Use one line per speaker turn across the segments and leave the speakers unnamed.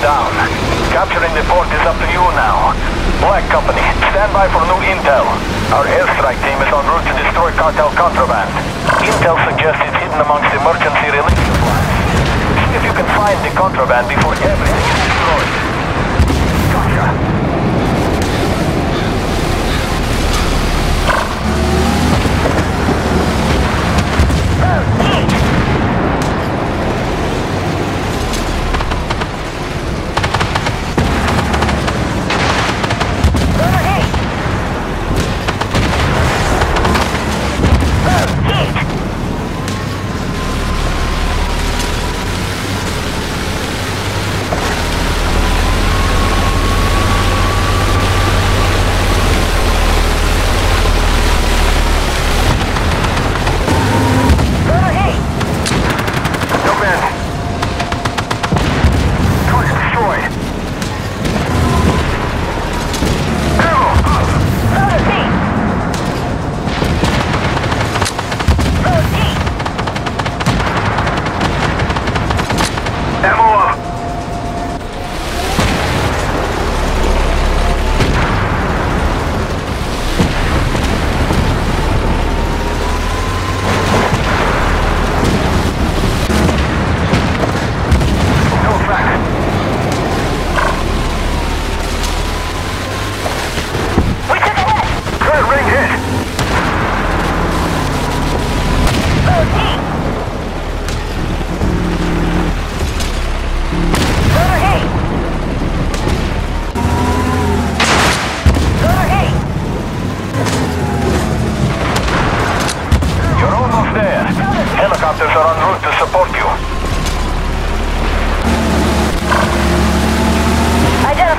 down. Capturing the port is up to you now. Black Company, stand by for new intel. Our airstrike team is en route to destroy cartel contraband. Intel suggests it's hidden amongst emergency relief supplies. See if you can find the contraband before everything is destroyed.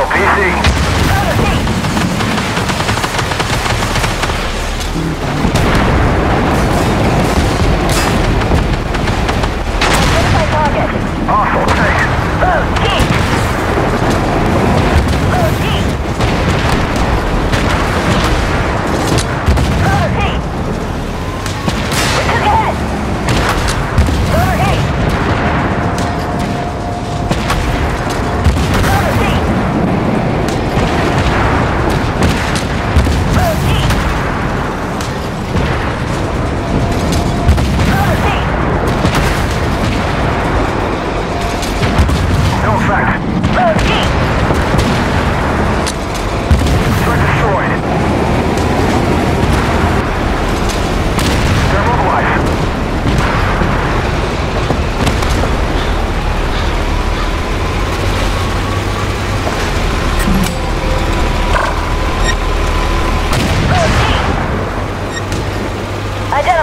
We'll take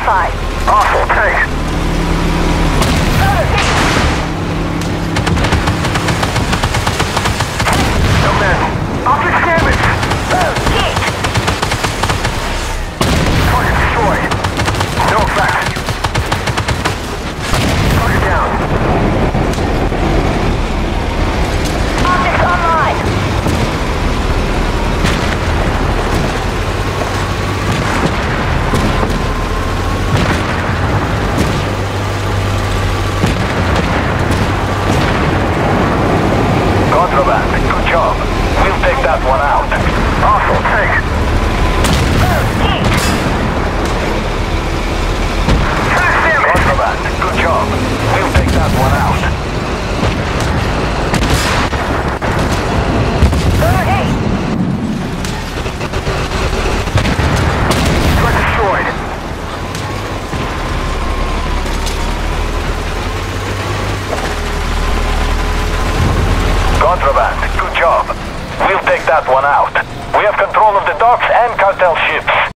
that one out. Contraband. Good job. We'll take that one out. We have control of the docks and cartel ships.